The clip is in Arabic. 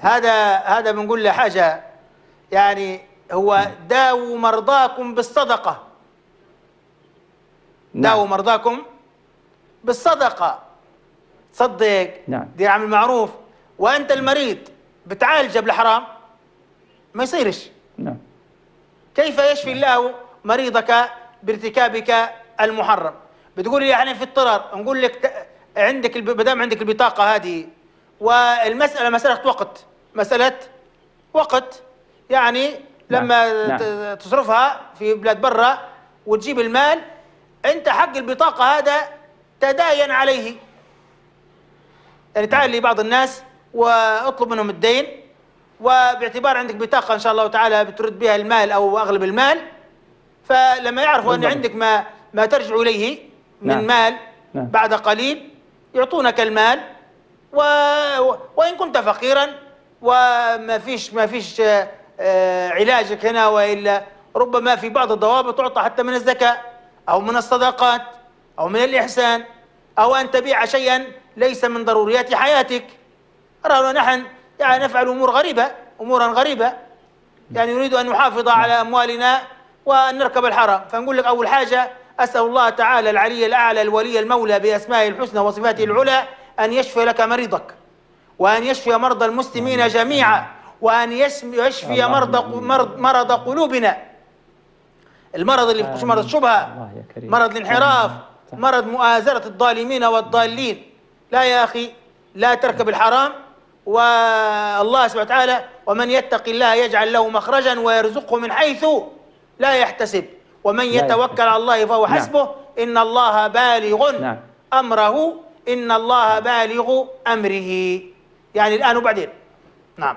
هذا هذا بنقول له حاجة يعني هو داووا مرضاكم بالصدقة. نعم. داووا مرضاكم بالصدقة. صدق نعم. دي عمل معروف. وأنت المريض بتعالجه بالحرام ما يصيرش. نعم. كيف يشفي الله مريضك بارتكابك المحرم؟ بتقول لي يعني في اضطرار نقول لك عندك ما دام عندك البطاقة هذه والمسألة مسألة وقت. مسألة وقت يعني لما نعم. تصرفها في بلاد برا وتجيب المال انت حق البطاقة هذا تداين عليه يعني تعال لبعض الناس واطلب منهم الدين وباعتبار عندك بطاقة إن شاء الله تعالى بترد بها المال أو أغلب المال فلما يعرفوا أن بالضبط. عندك ما ما ترجع إليه من نعم. مال نعم. بعد قليل يعطونك المال و... وإن كنت فقيرا وما فيش ما فيش آه، آه، علاجك هنا وإلا. ربما في بعض الضوابط تعطى حتى من الزكاة أو من الصدقات أو من الإحسان أو أن تبيع شيئا ليس من ضروريات حياتك. أرى نحن يعني نفعل أمور غريبة أمورا غريبة. يعني نريد أن نحافظ على أموالنا وأن نركب الحرام فنقول لك أول حاجة أسأل الله تعالى العلي الأعلى الولي المولى بأسمائه الحسنى وصفاته العلى أن يشفي لك مريضك. وأن يشفي مرضى المسلمين جميعا وأن يشفي مرضى. مرض, قلوبنا المرض اللي في مرض الشبهة. مرض الانحراف. مرض مؤازرة الظالمين والضالين لا يا أخي لا تركب الحرام والله سبحانه وتعالى ومن يتق الله يجعل له مخرجا ويرزقه من حيث لا يحتسب ومن يتوكل. على الله فهو نعم. حسبه إن الله بالغ نعم. أمره إن الله بالغ أمره يعني الآن وبعدين. نعم.